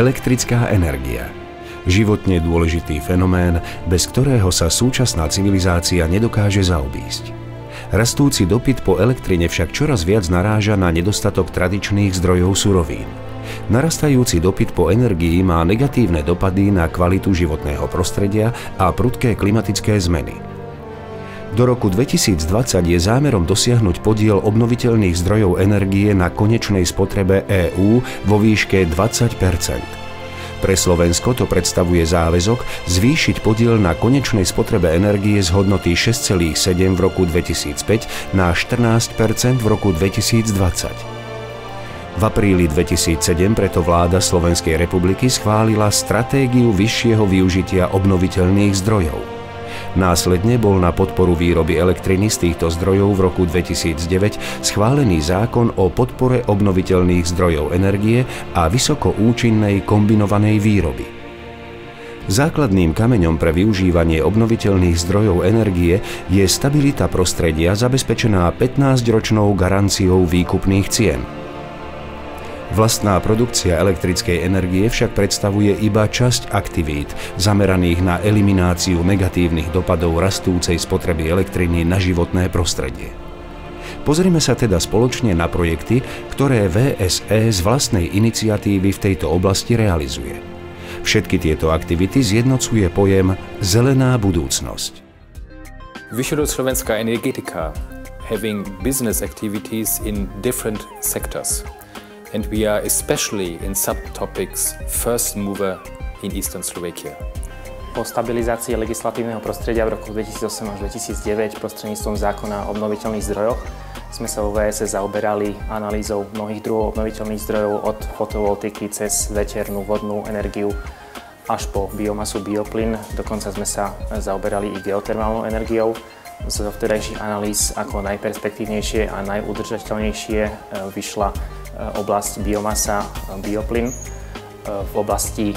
Elektrická energia. Životne dôležitý fenomén, bez ktorého sa súčasná civilizácia nedokáže zaobísť. Rastúci dopyt po elektrine však čoraz viac naráža na nedostatok tradičných zdrojov surovín. Narastajúci dopyt po energii má negatívne dopady na kvalitu životného prostredia a prudké klimatické zmeny. Do roku 2020 je zámerom dosiahnuť podiel obnoviteľných zdrojov energie na konečnej spotrebe EÚ vo výške 20% Pre Slovensko to predstavuje záväzok zvýšiť podiel na konečnej spotrebe energie z hodnoty 6,7 v roku 2005 na 14% v roku 2020. V apríli 2007 preto vláda Slovenskej republiky schválila stratégiu vyššieho využitia obnoviteľných zdrojov. Následne bol na podporu výroby elektriny z týchto zdrojov v roku 2009 schválený zákon o podpore obnoviteľných zdrojov energie a vysoko účinnej kombinovanej výroby. Základným kameňom pre využívanie obnoviteľných zdrojov energie je stabilita prostredia zabezpečená 15-ročnou garanciou výkupných cien. Vlastná produkcia elektrickej energie však predstavuje iba časť aktivít zameraných na elimináciu negatívnych dopadov rastúcej spotreby elektriny na životné prostredie. Pozrime sa teda spoločne na projekty, ktoré VSE z vlastnej iniciatívy v tejto oblasti realizuje. Všetky tieto aktivity zjednocuje pojem zelená budúcnosť. Východoslovenská energetika having business activities in different sectors and we are especially in subtopics first mover in Eastern Slovakia. Po stabilizácii legislatívneho prostredia v roku 2008 až 2009 prostredníctvom zákona o obnoviteľných zdrojoch sme sa vo VSE zaoberali analýzou mnohých druhov obnoviteľných zdrojov od fotovoltiky cez veternú, vodnú energiu až po biomasu, bioplyn. Dokonca sme sa zaoberali i geotermálnou energiou. Z vtedajších analýz ako najperspektívnejšie a najudržateľnejšie e, vyšla oblasť biomasa, bioplyn. Eh, v oblasti eh,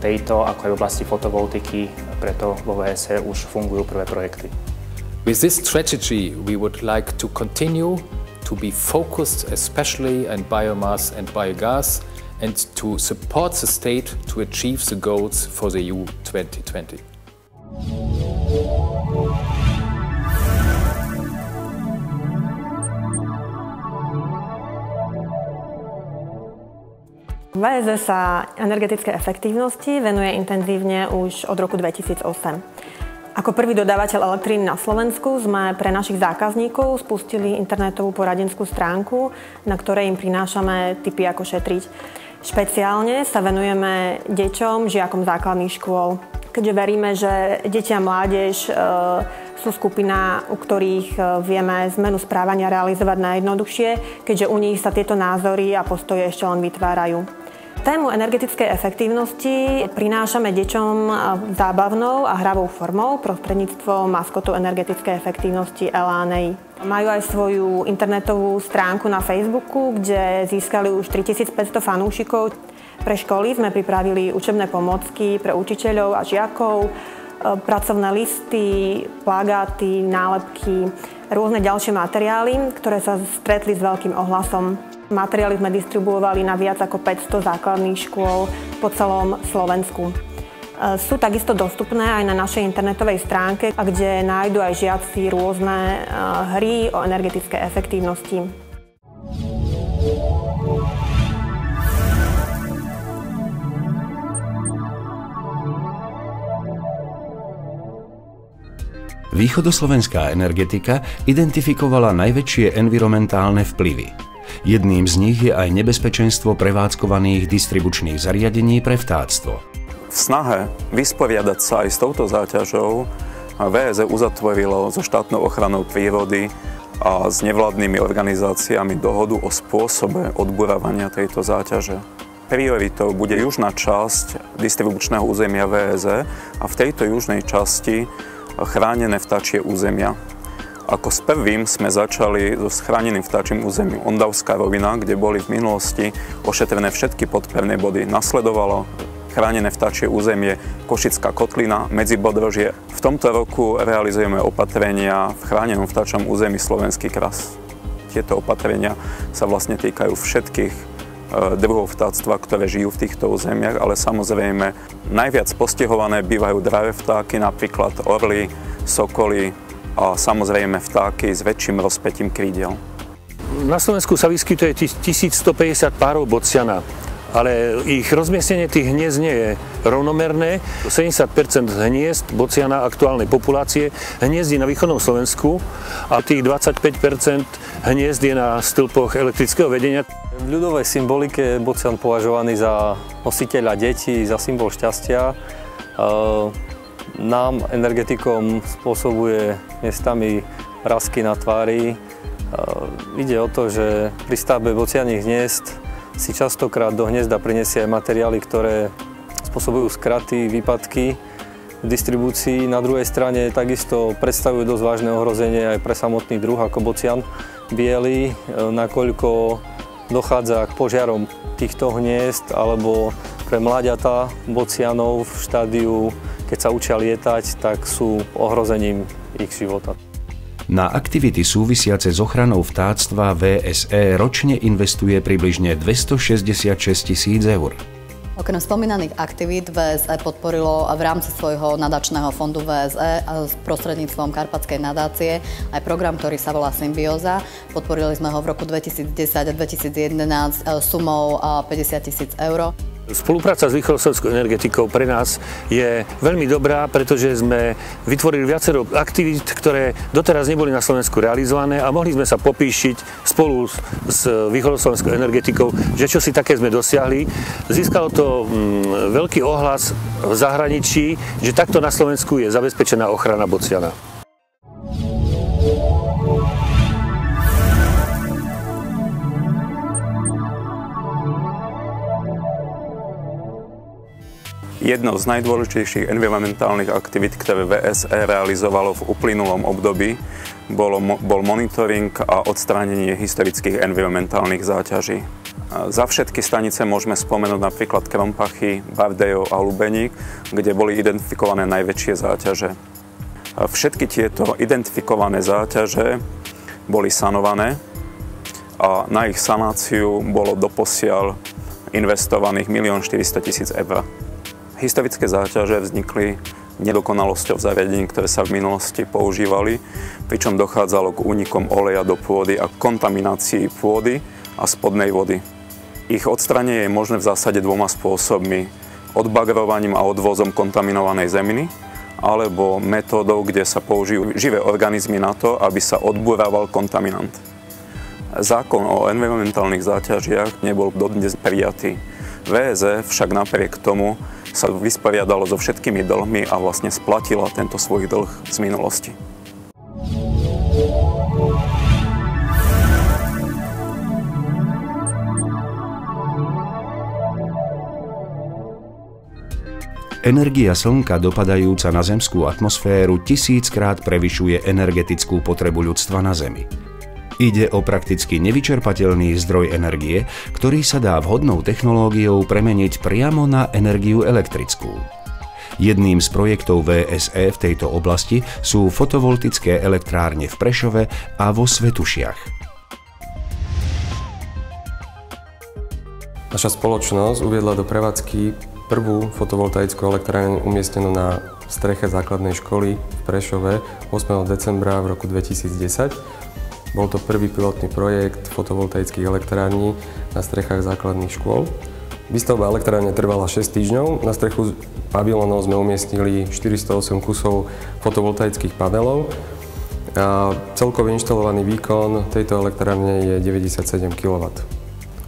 tejto, ako aj v oblasti fotovoltiky, preto vo už fungujú prvé projekty. With this strategy we would like to continue to be focused especially on biomass and biogas and to support the state to achieve the goals for the EU 2020. VSE sa energetickej efektívnosti venuje intenzívne už od roku 2008. Ako prvý dodávateľ elektriny na Slovensku sme pre našich zákazníkov spustili internetovú poradenskú stránku, na ktorej im prinášame tipy, ako šetriť. Špeciálne sa venujeme deťom, žiakom základných škôl, keďže veríme, že deti a mládež e, sú skupina, u ktorých e, vieme zmenu správania realizovať najjednoduchšie, keďže u nich sa tieto názory a postoje ešte len vytvárajú. Tému energetickej efektívnosti prinášame deťom zábavnou a hravou formou prostredníctvom maskotu energetickej efektívnosti Elanei. Majú aj svoju internetovú stránku na Facebooku, kde získali už 3500 fanúšikov. Pre školy sme pripravili učebné pomocky pre učiteľov a žiakov, pracovné listy, plagáty, nálepky, rôzne ďalšie materiály, ktoré sa stretli s veľkým ohlasom. Materiály sme distribuovali na viac ako 500 základných škôl po celom Slovensku. E, sú takisto dostupné aj na našej internetovej stránke, kde nájdu aj žiaci rôzne e, hry o energetickej efektívnosti. Východoslovenská energetika identifikovala najväčšie environmentálne vplyvy Jedným z nich je aj nebezpečenstvo prevádzkovaných distribučných zariadení pre vtáctvo. V snahe vysporiadať sa aj s touto záťažou VZ uzatvorilo so štátnou ochranou prírody a s nevládnymi organizáciami dohodu o spôsobe odburávania tejto záťaže. Prioritou bude južná časť distribučného územia VZ a v tejto južnej časti chránené vtáčie územia. Ako s prvým sme začali so schráneným vtáčim územím Ondavská rovina, kde boli v minulosti ošetrené všetky podperné body. Nasledovalo chránené vtáčie územie Košická kotlina, Medzibodrožie. V tomto roku realizujeme opatrenia v chránenom vtáčom území Slovenský kras. Tieto opatrenia sa vlastne týkajú všetkých druhov vtáctva, ktoré žijú v týchto územiach, ale samozrejme najviac postihované bývajú dravé vtáky, napríklad orly, sokoly a samozrejme vtáky s väčším rozpetím krídel. Na Slovensku sa vyskytuje 1150 párov bociana ale ich rozmiestnenie tých hniezd nie je rovnomerné. 70% hniezd bociana aktuálnej populácie hniezdí na východnom Slovensku a tých 25 hniezd je na stĺpoch elektrického vedenia. V ľudovej symbolike je bocian považovaný za nositeľa detí, za symbol šťastia. E, nám, energetikom, spôsobuje miestami rasky na tvári. E, ide o to, že pri stavbe bocianých hniezd si častokrát do hniezda prinesie aj materiály, ktoré spôsobujú skraty, výpadky v distribúcii. Na druhej strane takisto predstavujú dosť vážne ohrozenie aj pre samotný druh ako bocian biely, e, nakoľko dochádza k požiarom týchto hniezd alebo pre mláďatá bocianov v štádiu, keď sa učia lietať, tak sú ohrozením ich života. Na aktivity súvisiace s ochranou vtáctva VSE ročne investuje približne 266 tisíc eur. Okrem spomínaných aktivít VSE podporilo v rámci svojho nadačného fondu VSE s prostredníctvom Karpatskej nadácie aj program, ktorý sa volá Symbioza. Podporili sme ho v roku 2010 a 2011 e, sumou 50 tisíc eur. Spolupráca s východoslovenskou energetikou pre nás je veľmi dobrá, pretože sme vytvorili viacero aktivít, ktoré doteraz neboli na Slovensku realizované a mohli sme sa popíšiť spolu s východoslovenskou energetikou, že čo si také sme dosiahli. Získalo to mm, veľký ohlas v zahraničí, že takto na Slovensku je zabezpečená ochrana bociana. Jednou z najdôležitejších environmentálnych aktivít, ktoré VSE realizovalo v uplynulom období, bolo, bol monitoring a odstránenie historických environmentálnych záťaží. Za všetky stanice môžeme spomenúť napríklad Krompachy, Bardejo a Lubeník, kde boli identifikované najväčšie záťaže. Všetky tieto identifikované záťaže boli sanované a na ich sanáciu bolo doposiaľ investovaných 1 400 000 eur. Historické záťaže vznikli nedokonalosťou zariadení, ktoré sa v minulosti používali, pričom dochádzalo k únikom oleja do pôdy a kontaminácii pôdy a spodnej vody. Ich odstranenie je možné v zásade dvoma spôsobmi. Odbagrovaním a odvozom kontaminovanej zeminy, alebo metódou, kde sa použijú živé organizmy na to, aby sa odburával kontaminant. Zákon o environmentálnych záťažiach nebol dodnes prijatý. VZ však napriek tomu sa vysporiadalo so všetkými dlhmi a vlastne splatila tento svoj dlh z minulosti. Energia Slnka dopadajúca na zemskú atmosféru tisíckrát prevyšuje energetickú potrebu ľudstva na Zemi. Ide o prakticky nevyčerpateľný zdroj energie, ktorý sa dá vhodnou technológiou premeniť priamo na energiu elektrickú. Jedným z projektov VSE v tejto oblasti sú fotovoltické elektrárne v Prešove a vo Svetušiach. Naša spoločnosť uviedla do prevádzky prvú fotovoltaickú elektrárnu umiestnenú na streche základnej školy v Prešove 8. decembra v roku 2010 bol to prvý pilotný projekt fotovoltaických elektrární na strechách základných škôl. Výstavba elektrárne trvala 6 týždňov. Na strechu pavilonov sme umiestnili 408 kusov fotovoltaických panelov. A celkový inštalovaný výkon tejto elektrárne je 97 kW.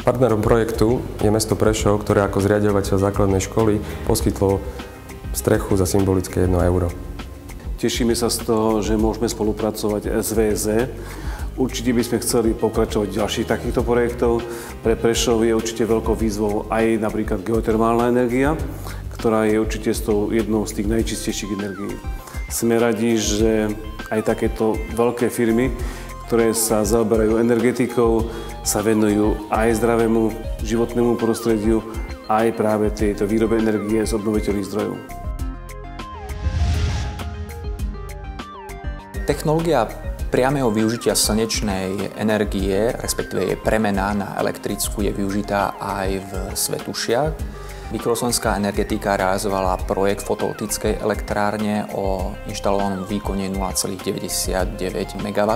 Partnerom projektu je mesto Prešov, ktoré ako zriadovateľ základnej školy poskytlo strechu za symbolické 1 euro. Tešíme sa z toho, že môžeme spolupracovať s VZ Určite by sme chceli pokračovať ďalších takýchto projektov. Pre Prešov je určite veľkou výzvou aj napríklad geotermálna energia, ktorá je určite s tou jednou z tých najčistejších energií. Sme radi, že aj takéto veľké firmy, ktoré sa zaoberajú energetikou, sa venujú aj zdravému životnému prostrediu, aj práve tejto výrobe energie z obnoviteľných zdrojov. Technológia priamého využitia slnečnej energie, respektíve jej premena na elektrickú, je využitá aj v Svetušiach. Východoslovenská energetika realizovala projekt fotovoltickej elektrárne o inštalovanom výkone 0,99 MW.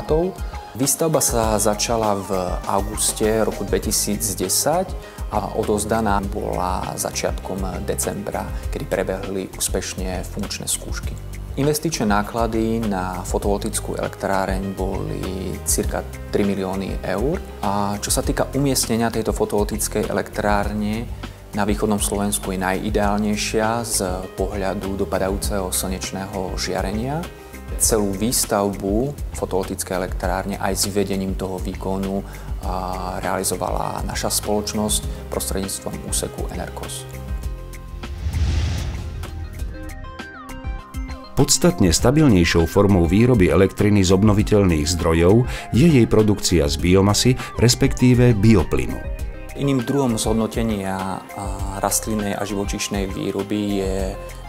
Výstavba sa začala v auguste roku 2010 a odozdaná bola začiatkom decembra, kedy prebehli úspešne funkčné skúšky. Investičné náklady na fotovoltickú elektráreň boli cirka 3 milióny eur. A čo sa týka umiestnenia tejto fotovoltickej elektrárne, na východnom Slovensku je najideálnejšia z pohľadu dopadajúceho slnečného žiarenia. Celú výstavbu fotovoltickej elektrárne aj s vedením toho výkonu realizovala naša spoločnosť prostredníctvom úseku Enercos. Podstatne stabilnejšou formou výroby elektriny z obnoviteľných zdrojov je jej produkcia z biomasy, respektíve bioplynu. Iným druhom zhodnotenia rastlinnej a živočíšnej výroby je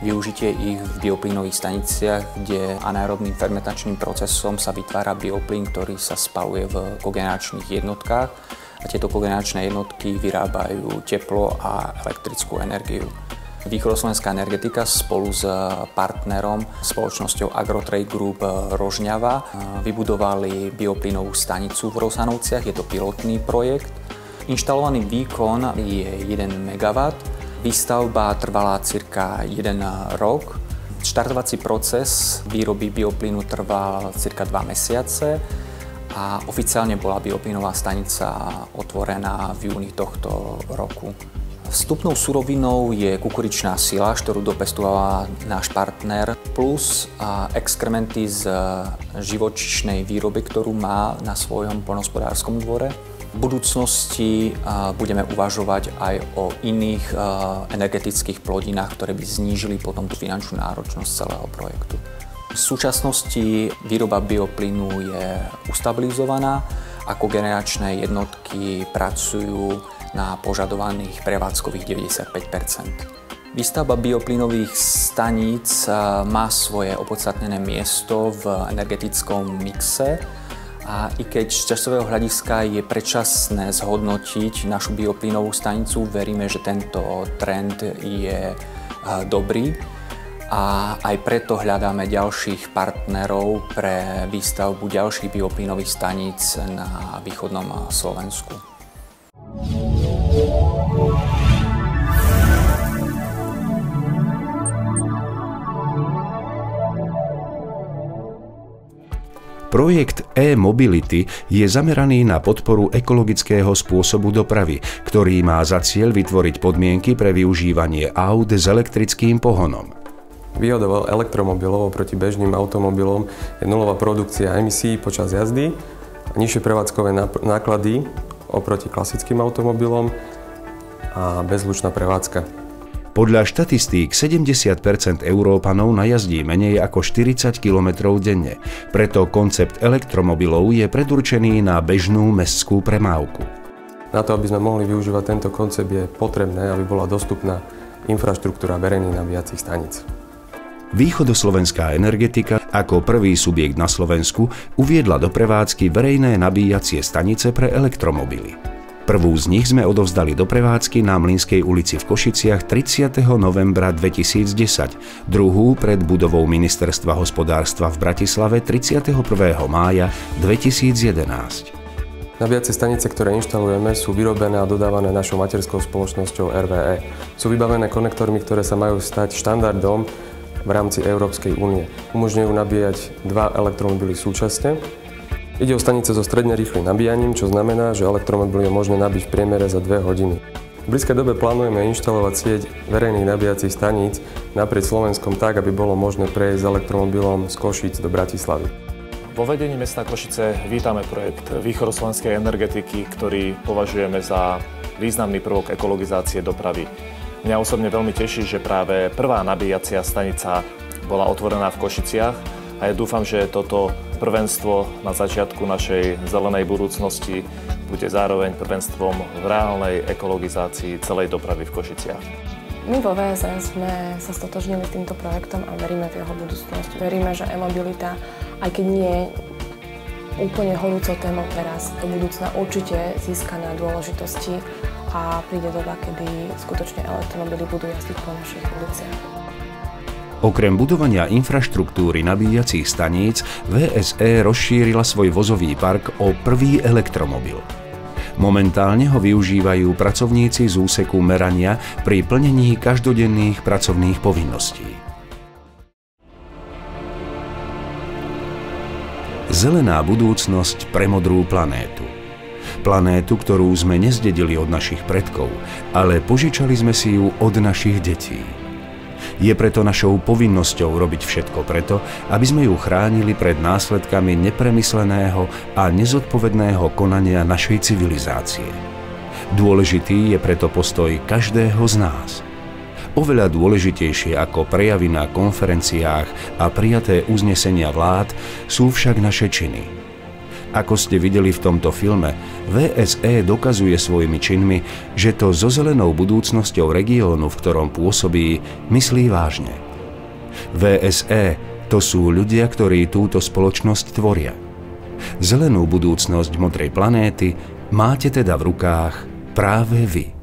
využitie ich v bioplynových staniciach, kde anaerobným fermentačným procesom sa vytvára bioplyn, ktorý sa spaluje v kogeneračných jednotkách a tieto kogeneračné jednotky vyrábajú teplo a elektrickú energiu. Východoslovenská energetika spolu s partnerom, spoločnosťou Agrotrade Group Rožňava, vybudovali bioplynovú stanicu v Rosanovciach. Je to pilotný projekt. Inštalovaný výkon je 1 MW. Výstavba trvala cirka 1 rok. Štartovací proces výroby bioplynu trval cirka 2 mesiace a oficiálne bola bioplynová stanica otvorená v júni tohto roku. Vstupnou surovinou je kukuričná siláž, ktorú dopestovala náš partner, plus exkrementy z živočišnej výroby, ktorú má na svojom poľnohospodárskom dvore. V budúcnosti budeme uvažovať aj o iných energetických plodinách, ktoré by znížili potom tú finančnú náročnosť celého projektu. V súčasnosti výroba bioplynu je ustabilizovaná, ako generačné jednotky pracujú na požadovaných prevádzkových 95% Výstavba bioplynových staníc má svoje opodstatnené miesto v energetickom mixe a i keď z časového hľadiska je predčasné zhodnotiť našu bioplynovú stanicu, veríme, že tento trend je dobrý a aj preto hľadáme ďalších partnerov pre výstavbu ďalších bioplynových staníc na východnom Slovensku. Projekt e-mobility je zameraný na podporu ekologického spôsobu dopravy, ktorý má za cieľ vytvoriť podmienky pre využívanie aut s elektrickým pohonom. Výhodou elektromobilov oproti bežným automobilom je nulová produkcia emisí počas jazdy, nižšie prevádzkové náklady oproti klasickým automobilom a bezlučná prevádzka. Podľa štatistík 70% Európanov najazdí menej ako 40 km denne, preto koncept elektromobilov je predurčený na bežnú mestskú premávku. Na to, aby sme mohli využívať tento koncept, je potrebné, aby bola dostupná infraštruktúra verejných nabíjacích staníc. Východoslovenská energetika ako prvý subjekt na Slovensku uviedla do prevádzky verejné nabíjacie stanice pre elektromobily. Prvú z nich sme odovzdali do prevádzky na Mlinskej ulici v Košiciach 30. novembra 2010, druhú pred budovou Ministerstva hospodárstva v Bratislave 31. mája 2011. Nabíjacie stanice, ktoré inštalujeme, sú vyrobené a dodávané našou materskou spoločnosťou RVE. Sú vybavené konektormi, ktoré sa majú stať štandardom v rámci Európskej únie. Umožňujú nabíjať dva elektromobily súčasne Ide o stanice so stredne rýchlym nabíjaním, čo znamená, že elektromobil je možné nabiť v priemere za 2 hodiny. V blízkej dobe plánujeme inštalovať sieť verejných nabíjacích staníc naprieč Slovenskom tak, aby bolo možné prejsť s elektromobilom z Košic do Bratislavy. Vo vedení mesta Košice vítame projekt východoslovenskej energetiky, ktorý považujeme za významný prvok ekologizácie dopravy. Mňa osobne veľmi teší, že práve prvá nabíjacia stanica bola otvorená v Košiciach a ja dúfam, že toto prvenstvo na začiatku našej zelenej budúcnosti bude zároveň prvenstvom v reálnej ekologizácii celej dopravy v Košiciach. My vo VSS sme sa stotožnili s týmto projektom a veríme v jeho budúcnosť. Veríme, že e-mobilita, aj keď nie úplne horúcou témou teraz. Do budúcna určite získa na dôležitosti a príde doba, kedy skutočne elektromobily budú jazdiť po našich uliciach. Okrem budovania infraštruktúry nabíjacích staníc, VSE rozšírila svoj vozový park o prvý elektromobil. Momentálne ho využívajú pracovníci z úseku merania pri plnení každodenných pracovných povinností. Zelená budúcnosť pre modrú planétu. Planétu, ktorú sme nezdedili od našich predkov, ale požičali sme si ju od našich detí. Je preto našou povinnosťou robiť všetko preto, aby sme ju chránili pred následkami nepremysleného a nezodpovedného konania našej civilizácie. Dôležitý je preto postoj každého z nás. Oveľa dôležitejšie ako prejavy na konferenciách a prijaté uznesenia vlád sú však naše činy. Ako ste videli v tomto filme, VSE dokazuje svojimi činmi, že to so zelenou budúcnosťou regiónu, v ktorom pôsobí, myslí vážne. VSE to sú ľudia, ktorí túto spoločnosť tvoria. Zelenú budúcnosť modrej planéty máte teda v rukách práve vy.